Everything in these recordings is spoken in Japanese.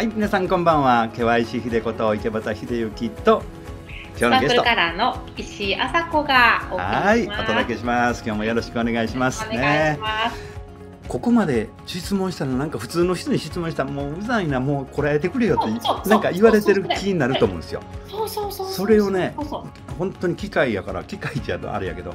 はい、皆さんこんばんは。ケワイシ秀子と池端秀幸と今日のゲスト。サンプルカラーの石井麻子がはい。お届けします。今日もよろしくお願いしますね。ここまで質問したらなんか普通の人に質問したらもううざいなもうこらえてくれよってなんか言われてる気になると思うんですよ。そうそうそううそれをね本当に機械やから機械じゃあれやけど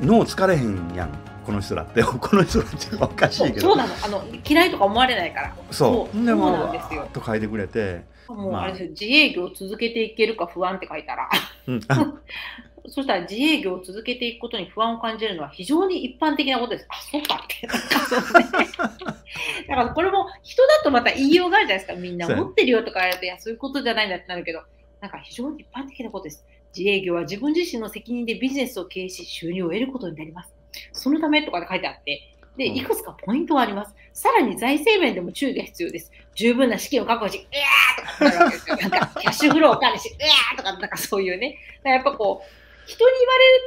脳疲れへんやんこの人らって この人らっておかしいけどそうなの。あの嫌いとか思われないから。そうでもですよわーっと書いてくれて、まあもうあれですよ自営業を続けていけるか不安って書いたら。うん、あ そしたら自営業を続けていくことに不安を感じるのは非常に一般的なことです。あ、そっかって。だからこれも人だとまた言いようがあるじゃないですか。みんな持ってるよとか言われて、いや、そういうことじゃないんだってなるけど、なんか非常に一般的なことです。自営業は自分自身の責任でビジネスを経営し収入を得ることになります。そのためとかで書いてあって、で、うんいくつかポイントはあります。さらに財政面でも注意が必要です。十分な資金を確保し、うわーとかなるわけですよ。なんか、キャッシュフローを管理し、うわーとか、なんかそういうね。やっぱこう、人に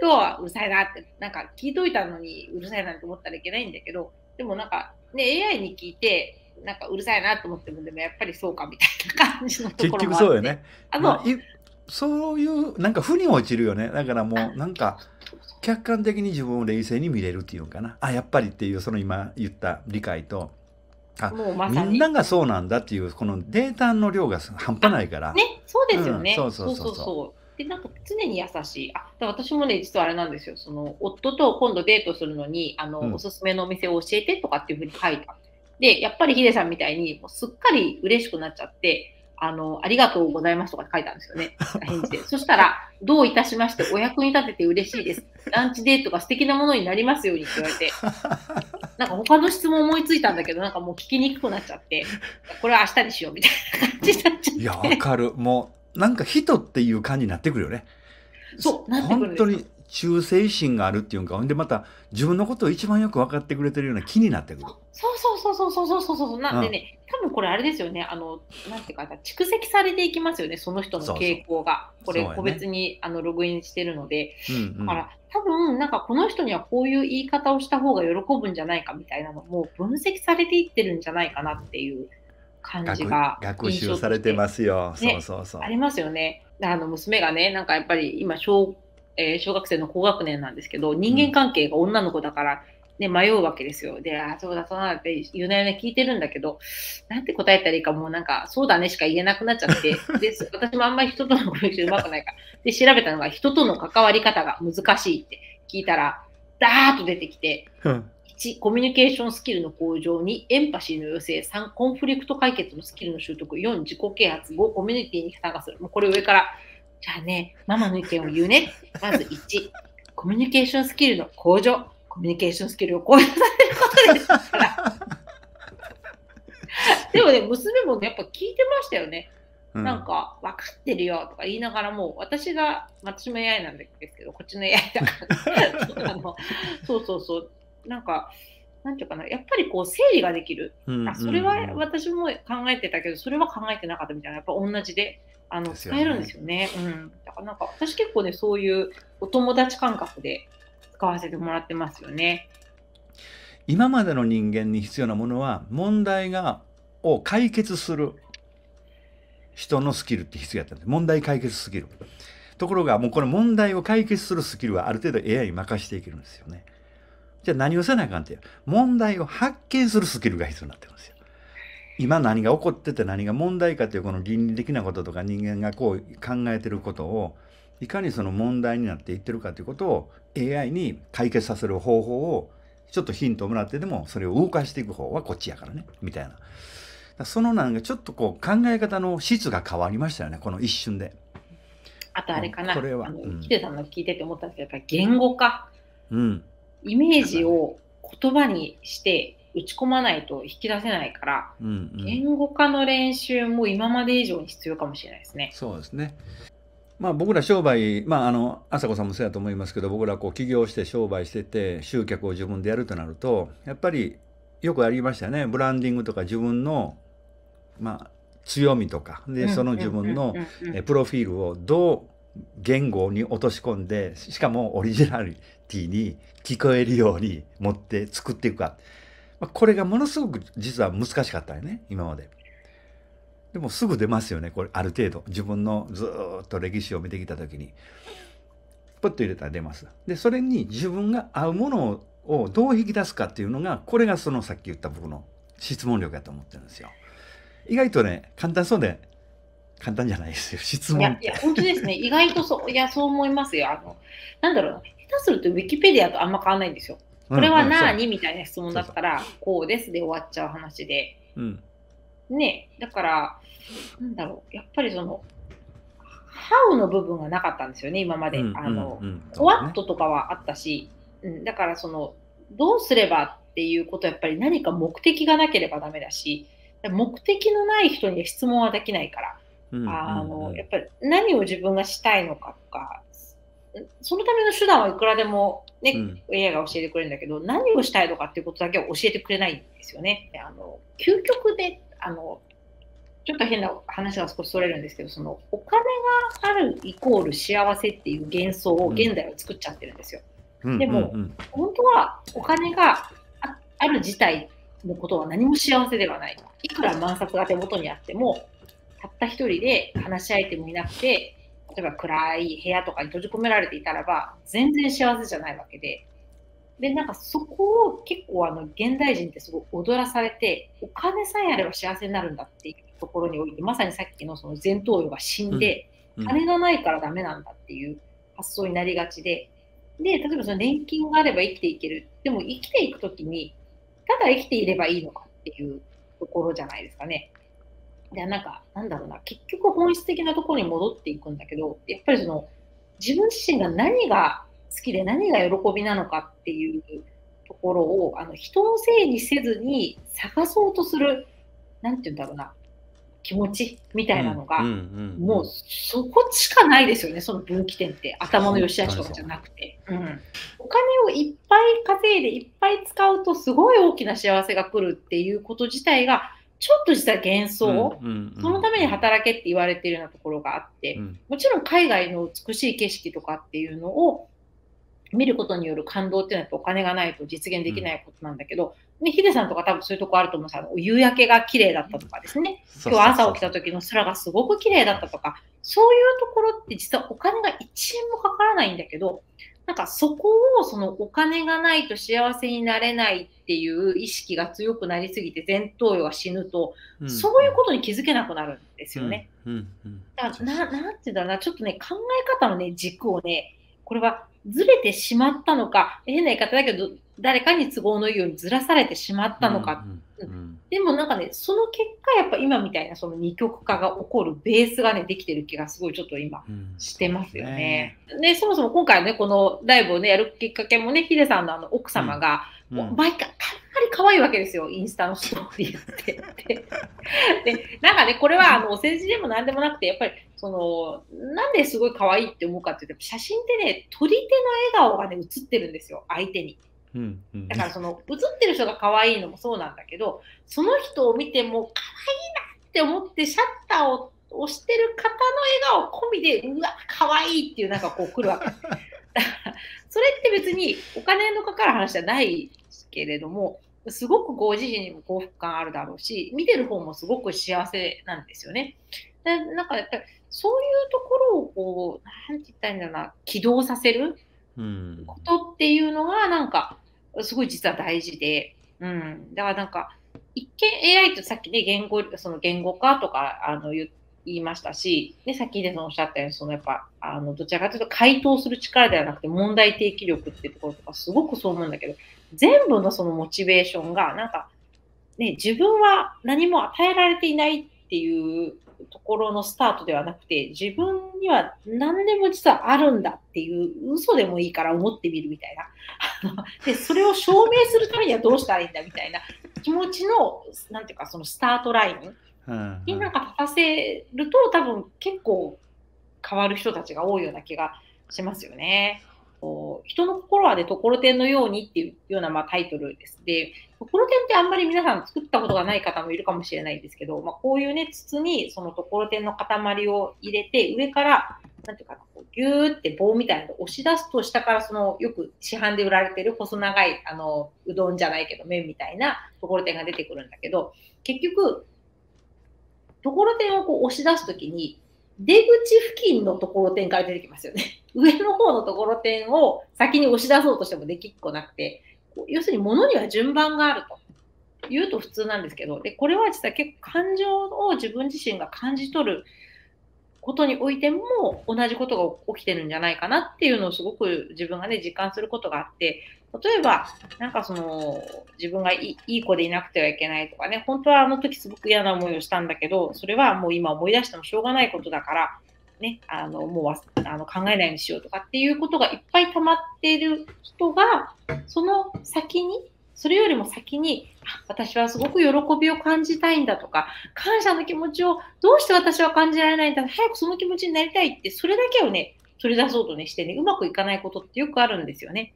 言われると、うるさいなって、なんか聞いといたのにうるさいなって思ったらいけないんだけど、でもなんか、ね、AI に聞いて、なんかうるさいなと思っても、でもやっぱりそうかみたいな感じのと結ころもあって。局そうよ。ね。あの、まあいそういうなんか負に落ちるよねだからもうなんか客観的に自分を冷静に見れるっていうかなあやっぱりっていうその今言った理解とあ。みんながそうなんだっていうこのデータの量が半端ないから、ね、そうですよね。うんそうそうそうそうそうで、なんか常に優しい。あ、私もね、実はあれなんですよ。その、夫と今度デートするのに、あの、うんおすすめのお店を教えてとかっていうふうに書いた。で、やっぱりヒデさんみたいに、もうすっかり嬉しくなっちゃって、あの、ありがとうございますとか書いたんですよね。返事で。そしたら、どういたしまして、お役に立てて嬉しいです。ランチデートが素敵なものになりますようにって言われて、なんか他の質問思いついたんだけど、なんかもう聞きにくくなっちゃって、これは明日にしようみたいな感じになっちゃって。いやわかるもうなんか人っていう感じになってくるよねそうなってくる本当に忠誠心があるっていうかほんでまた自分のことを一番よく分かってくれてるような気になってくる。そうそうそうそうそうそうそうそう。なんでね、多分これあれですよね、あの、なんていうか、蓄積されていきますよね、その人の傾向が。これ個別にあのログインしてるので、うんうん。だから多分なんかこの人にはこういう言い方をした方が喜ぶんじゃないかみたいなのも分析されていってるんじゃないかなっていう感じ学が学習されてますよ、ねそうそうそう。ありますよね。あの娘がね、なんかやっぱり今小、えー小学生の高学年なんですけど、人間関係が女の子だから、ね、迷うわけですよ。で、あ、そうだ、そうだって言うなよね聞いてるんだけど、なんて答えたらいいかもうなんか、そうだねしか言えなくなっちゃって、で私もあんまり人とのコミュニケーションうまくないから。で、調べたのが人との関わり方が難しいって聞いたら、ダーッと出てきて、うん1、コミュニケーションスキルの向上、2、エンパシーの養成、3、コンフリクト解決のスキルの習得、4、自己啓発、5、コミュニティに参加する。もうこれ上から、じゃあね、ママの意見を言うね。まず1、コミュニケーションスキルの向上、コミュニケーションスキルを向上させることですから。でもね、娘もね、やっぱ聞いてましたよね。うん。なんか、分かってるよとか言いながらも、私が、私も AI なんですけど、こっちの AI だから、あ のそうそうそう、なんか、なんていうかな、やっぱりこう、整理ができる。うん。あそれはうん。私も考えてたけど、それは考えてなかったみたいな、やっぱ同じで、あの使えるんですよね。うん。だからなんか、私結構ね、そういうお友達感覚で使わせてもらってますよね。今までの人間に必要なものは問題がを解決する人のスキルって必要やったんです問題解決スキルところがもうこの問題を解決するスキルはある程度 AI に任せていけるんですよねじゃあ何をせなあかんって問題を発見するスキルが必要になってくるんですよ今何が起こってて何が問題かっていうこの倫理的なこととか人間がこう考えてることをいかにその問題になっていってるかということを AI に解決させる方法をちょっとヒントをもらってでもそれを動かしていく方はこっちやからね。みたいな。そのなんかちょっとこう考え方の質が変わりましたよね。この一瞬で。あとあれかな、これは。うん。ヒデさんの聞いてて思ったんですけど、言語化、うん。イメージを言葉にして打ち込まないと引き出せないから、うんうん。言語化の練習も今まで以上に必要かもしれないですね。そうですね。まあ僕ら商売まああの朝子さんもそうやと思いますけど僕らこう起業して商売してて集客を自分でやるとなるとやっぱりよくありましたよね。ブランディングとか自分のまあ強みとか。でその自分のプロフィールをどう言語に落とし込んでしかもオリジナリティに聞こえるように持って作っていくか、まあ、これがものすごく実は難しかったよね今まで。でもすぐ出ますよねこれある程度。自分のずっと歴史を見てきた時に。ポッと入れたら出ます。でそれに自分が合うものをどう引き出すかっていうのがこれがそのさっき言った僕の質問力やと思ってるんですよ。意外とね簡単そうで簡単じゃないですよ質問いやいや本当ですね。意外とそういやそう思いますよ。あのなんだろう下手するとウィキペディアとあんま変わらないんですよ。これは何、みたいな質問だったらこうですで終わっちゃう話で。そううん。ねだからなんだろうやっぱりその How の部分がなかったんですよね今まで、うんあのうん。うんホワットとかはあったし、うん、だからそのどうすればっていうことはやっぱり何か目的がなければダメだし目的のない人には質問はできないから、うんうんあのうんやっぱり何を自分がしたいのかとかそのための手段はいくらでも、ねうん AI が教えてくれるんだけど何をしたいのかっていうことだけは教えてくれないんですよね。であの究極であのちょっと変な話が少しそれるんですけどそのお金があるイコール幸せっていう幻想を現代は作っちゃってるんですよ。うんでもうん本当はお金があある自体のことは何も幸せではない。いくら万札が手元にあっても、たった一人で話し相手もいなくて、例えば暗い部屋とかに閉じ込められていたらば、全然幸せじゃないわけで。で、なんかそこを結構あの現代人ってすごい踊らされて、お金さえあれば幸せになるんだっていうところにおいて、まさにさっきのその前頭葉が死んで、うん金がないからダメなんだっていう発想になりがちで、で、例えばその年金があれば生きていける。でも生きていくときに、ただ生きていればいいのかっていうところじゃないですかね。で、なんか、なんだろうな、結局本質的なところに戻っていくんだけど、やっぱりその、自分自身が何が好きで何が喜びなのかっていうところを、あの人のせいにせずに探そうとする、なんて言うんだろうな、気持ちみたいなのが、もうそこしかないですよね、その分岐点って。頭の良し悪しとかじゃなくて。うん、お金をいっぱい稼いでいっぱい使うとすごい大きな幸せが来るっていうこと自体がちょっと実は幻想、そのために働けって言われているようなところがあって、うん。もちろん海外の美しい景色とかっていうのを見ることによる感動っていうのはお金がないと実現できないことなんだけど、ね、ヒデさんとか多分そういうとこあると思うんですあの夕焼けが綺麗だったとかですね、今日朝起きた時の空がすごく綺麗だったとか、そういうところって実はお金が1円もかからないんだけど、なんかそこをそのお金がないと幸せになれないっていう意識が強くなりすぎて前頭葉が死ぬと、うん。そういうことに気づけなくなるんですよね。うん。うん。うん。だからななんていうんだろうな、ちょっとね、考え方のね、軸をね、これはずれてしまったのか、変な言い方だけど、誰かに都合のいいようにずらされてしまったのか、うんうんでもなんかね、その結果、やっぱ今みたいなその二極化が起こるベースがね、できてる気がすごいちょっと今うん。してますよね。で、そもそも今回ね、このライブをね、やるきっかけもね、ヒデさんのあの奥様が、うん。もう毎回、あんまり可愛いわけですよ、インスタのストーリーって。で、でなんかね、これはあのお世辞でもなんでもなくて、やっぱり、その、なんですごい可愛いって思うかっていうと、写真ってね、撮り手の笑顔がね、写ってるんですよ、相手に。うんうんだからその、写ってる人が可愛いのもそうなんだけど、その人を見ても可愛いなって思ってシャッターを押してる方の笑顔込みで、うわ、可愛いっていうなんかこう来るわけ。それって別にお金のかかる話じゃないけれども、すごくご自身にも幸福感あるだろうし、見てる方もすごく幸せなんですよね。でなんかやっぱりそういうところをこう、なんて言ったらいいんだろうな、起動させるうんことっていうのがなんかすごい実は大事で、うん、だからなんか一見 AI ってさっきね言語その言語化とかあの言いましたし、ね、さっきでおっしゃったようにそのやっぱあのどちらかというと回答する力ではなくて問題提起力っていうところとかすごくそう思うんだけど全部のそのモチベーションがなんか、ね、自分は何も与えられていないっていうところのスタートではなくて自分には何でも実はあるんだっていう嘘でもいいから思ってみるみたいな。でそれを証明するためにはどうしたらいいんだみたいな。気持ちのなんていうかそのスタートライン。うん。になんか立たせると多分結構変わる人たちが多いような気がしますよね。こう人の心はね、ところてんのようにっていうようなまあタイトルです。で、ところてんってあんまり皆さん作ったことがない方もいるかもしれないんですけど、まあ、こういうね、筒にそのところてんの塊を入れて、上から、なんていうかな、こうギューって棒みたいなのを押し出すと、下からその、よく市販で売られてる細長い、あの、うどんじゃないけど、麺みたいなところてんが出てくるんだけど、結局、ところてんをこう押し出すときに、出口付近のところてんから出てきますよね。上の方のところてんを先に押し出そうとしてもできっこなくて、要するに物には順番があると。言うと普通なんですけど、で、これは実は結構感情を自分自身が感じ取ることにおいても同じことが起きてるんじゃないかなっていうのをすごく自分がね、実感することがあって、例えば、なんかその、自分がいい子でいなくてはいけないとかね、本当はあの時すごく嫌な思いをしたんだけど、それはもう今思い出してもしょうがないことだから、ね、あの、もうあの考えないようにしようとかっていうことがいっぱい溜まっている人が、その先にそれよりも先に、私はすごく喜びを感じたいんだとか、感謝の気持ちをどうして私は感じられないんだ、早くその気持ちになりたいって、それだけをね、取り出そうとねしてね、うまくいかないことってよくあるんですよね。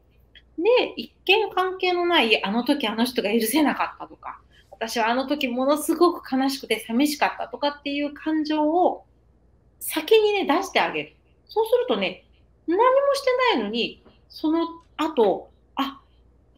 で、一見関係のない、あの時あの人が許せなかったとか、私はあの時ものすごく悲しくて寂しかったとかっていう感情を先にね、出してあげる。そうするとね、何もしてないのに、その後、あ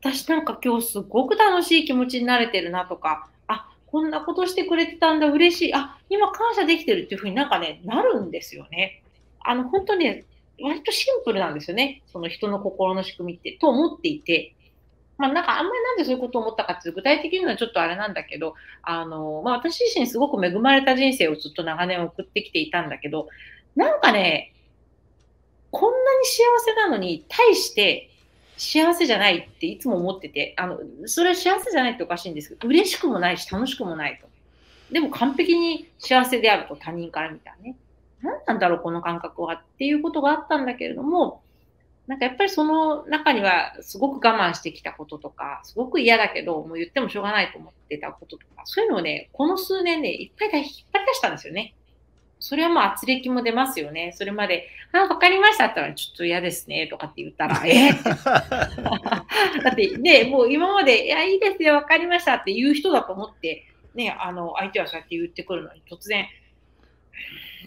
私なんか今日すごく楽しい気持ちになれてるなとか、あ、こんなことしてくれてたんだ、嬉しい。あ、今感謝できてるっていうふうになんかね、なるんですよね。あの、本当ね、割とシンプルなんですよね。その人の心の仕組みって、と思っていて。まあなんかあんまりなんでそういうことを思ったかっていう具体的にはちょっとあれなんだけど、あの、まあ私自身すごく恵まれた人生をずっと長年送ってきていたんだけど、なんかね、こんなに幸せなのに対して幸せじゃないっていつも思ってて、あの、それは幸せじゃないっておかしいんですけど、嬉しくもないし楽しくもないと。でも完璧に幸せであると他人から見たらね。何なんだろう、この感覚はっていうことがあったんだけれども、なんかやっぱりその中にはすごく我慢してきたこととか、すごく嫌だけど、もう言ってもしょうがないと思ってたこととか、そういうのをね、この数年ね、いっぱい引っ張り出したんですよね。それはもう圧力も出ますよね。それまで、あ、わかりましたって言ったら、ちょっと嫌ですね、とかって言ったら、え？ー、だって、ね、もう今まで、いや、いいですよ、わかりましたって言う人だと思って、ね、あの、相手はそうやって言ってくるのに、突然、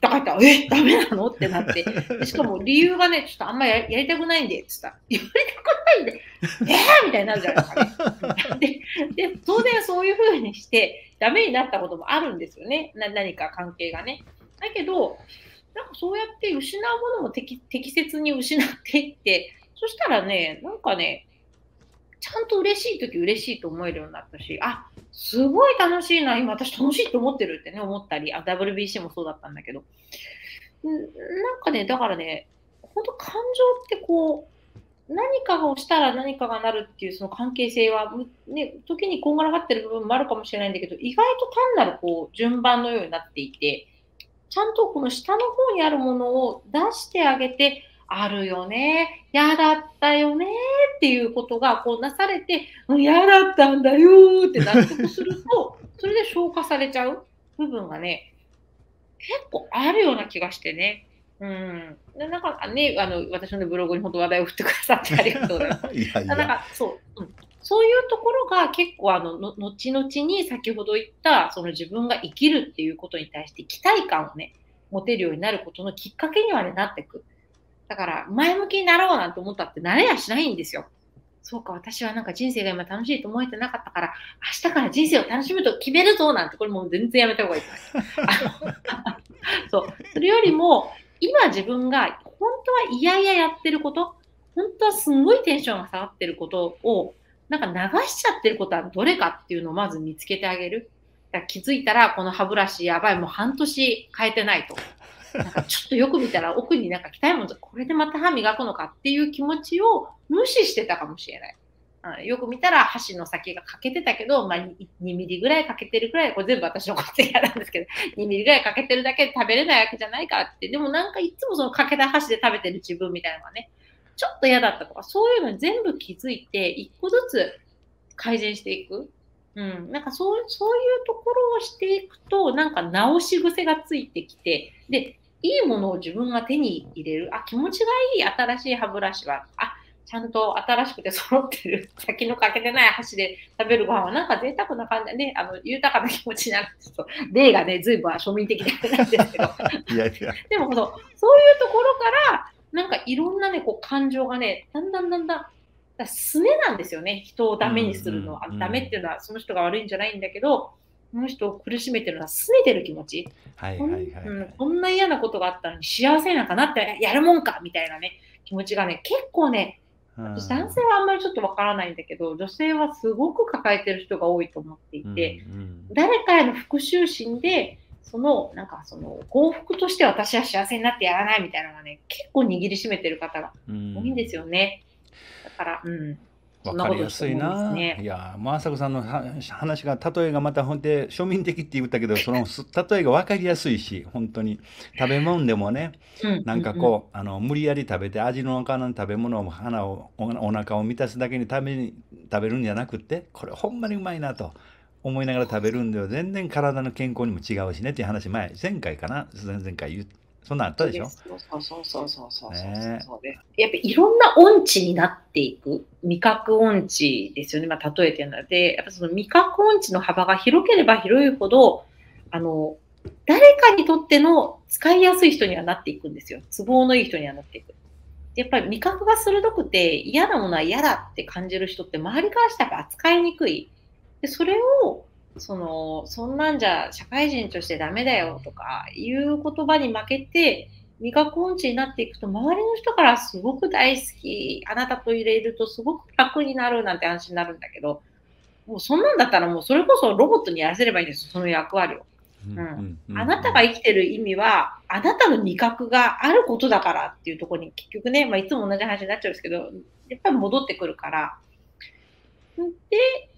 とから、え、ダメなの？ってなって、しかも理由がね、ちょっとあんまやりたくないんで、って言ったら、やりたくないんで、えー、みたいになるじゃないですかね。で、で当然そういうふうにして、ダメになったこともあるんですよね。な何か関係がね。だけど、なんかそうやって失うものも適適切に失っていって、そしたらね、なんかね、ちゃんと嬉しい時嬉しいと思えるようになったし、あ、すごい楽しいな、今私楽しいと思ってるってね、思ったり、あ、WBC もそうだったんだけど、なんかね、だからね、本当感情ってこう、何かが落ちたら何かがなるっていうその関係性は、ね、時にこんがらがってる部分もあるかもしれないんだけど、意外と単なるこう順番のようになっていて、ちゃんとこの下の方にあるものを出してあげて、あるよね、嫌だったよねっていうことがこうなされて、嫌だったんだよって納得すると、それで消化されちゃう部分がね、結構あるような気がしてね。うん。でなんかね、あの、私のブログに本当話題を振ってくださってありがとうございます。いやいやなんか、そう、うん。そういうところが結構あの、の後々に先ほど言った、その自分が生きるっていうことに対して期待感をね、持てるようになることのきっかけにはね、なっていく。だから、前向きになろうなんて思ったってなれやしないんですよ。そうか、私はなんか人生が今楽しいと思えてなかったから、明日から人生を楽しむと決めるぞなんて、これもう全然やめた方がいいです。そう。それよりも、今自分が本当は嫌々やってること、本当はすんごいテンションが下がってることをなんか流しちゃってることはどれかっていうのをまず見つけてあげる。だ気づいたら、この歯ブラシやばい、もう半年変えてないと。なんかちょっとよく見たら奥になんか来たいものこれでまた歯磨くのかっていう気持ちを無視してたかもしれない。うん、よく見たら箸の先が欠けてたけど、まあ、2ミリぐらい欠けてるぐらい、これ全部私のこと嫌なんですけど、2ミリぐらい欠けてるだけで食べれないわけじゃないからって、でもなんかいつもその欠けた箸で食べてる自分みたいなのがね、ちょっと嫌だったとか、そういうのに全部気づいて、一個ずつ改善していく。うん、なんかそうそういうところをしていくと、なんか直し癖がついてきて、で、いいものを自分が手に入れる。あ、気持ちがいい新しい歯ブラシは、あ、ちゃんと新しくて揃ってる、先のかけてない箸で食べるご飯は、なんか贅沢な感じでね、あの、豊かな気持ちになる。ちょっと、例がね、随分庶民的なんですけど。いやいや。でもそう、そういうところから、なんかいろんなね、こう感情がね、だんだんだんだん、だすねなんですよね、人をダメにするのは。ダメっていうのはその人が悪いんじゃないんだけど、この人を苦しめてるのは拗ねてる気持ち、こんはいはいはい、うんはい。こんな嫌なことがあったのに幸せなんかなってやるもんかみたいなね気持ちがね結構ね私男性はあんまりちょっとわからないんだけど女性はすごく抱えてる人が多いと思っていて、誰かへの復讐心でそのなんかその幸福として私は幸せになってやらないみたいなのがね結構握りしめてる方がうんうん多いんですよね。だから、うん、そわんなことかりやすいな。すねいや、もう朝子さんのは話が例えがまたほんで庶民的って言ったけど、そのす例えがわかりやすいし、本当に食べ物でもね、うんなんかこう、あの無理やり食べて味のわからん食べ物を鼻をおお腹を満たすだけに食べに食べるんじゃなくって、これほんまにうまいなと。思いながら食べるんでは全然体の健康にも違うしねっていう話前前回かな？前々回言うそんなんあったでしょ？そうそうそうそうそうそうそうです。やっぱいろんな音痴になっていく味覚音痴ですよね、まあ、例えてるのでやっぱその味覚音痴の幅が広ければ広いほどあの誰かにとっての使いやすい人にはなっていくんですよ都合のいい人にはなっていく。やっぱり味覚が鋭くて嫌なものは嫌だって感じる人って周りからしたら扱いにくい。でそれをそのそんなんじゃ社会人としてダメだよとかいう言葉に負けて味覚音痴になっていくと周りの人からすごく大好きあなたと入れるとすごく楽になるなんて話になるんだけどもうそんなんだったらもうそれこそロボットにやらせればいいんですよその役割を。あなたが生きてる意味は、あなたの味覚があることだからっていうところに結局ね、まあ、いつも同じ話になっちゃうんですけど、やっぱり戻ってくるから。で、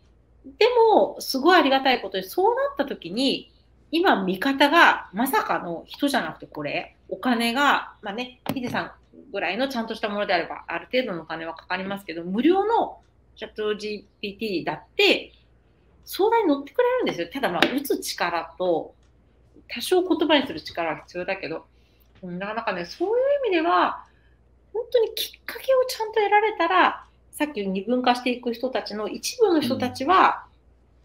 でも、すごいありがたいことに、そうなった時に、今、味方がまさかの人じゃなくてこれ、お金が、まあね、ヒデさんぐらいのちゃんとしたものであれば、ある程度のお金はかかりますけど、無料のチャット GPT だって、相談に乗ってくれるんですよ。ただ、まあ、打つ力と、多少言葉にする力は必要だけど、なかなかね、そういう意味では、本当にきっかけをちゃんと得られたら、さっき二分化していく人たちの一部の人たちは、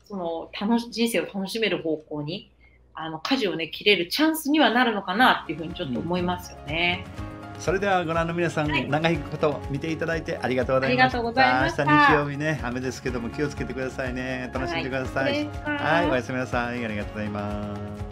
その楽し人生を楽しめる方向に、あの舵をね、切れるチャンスにはなるのかなっていうふうにちょっと思いますよね。それではご覧の皆さん、はい長いこと見ていただいてありがとうございました。明日日曜日ね、雨ですけども気をつけてくださいね。楽しんでください。はいはい、おやすみなさい。ありがとうございます。